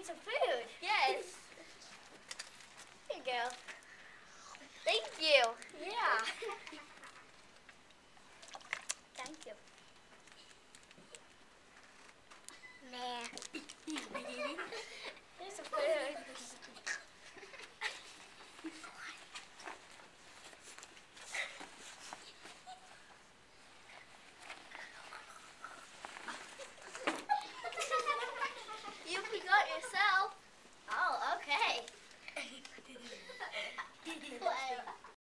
need some food. Yes. Here you go. Thank you. Yeah. myself. Oh, okay.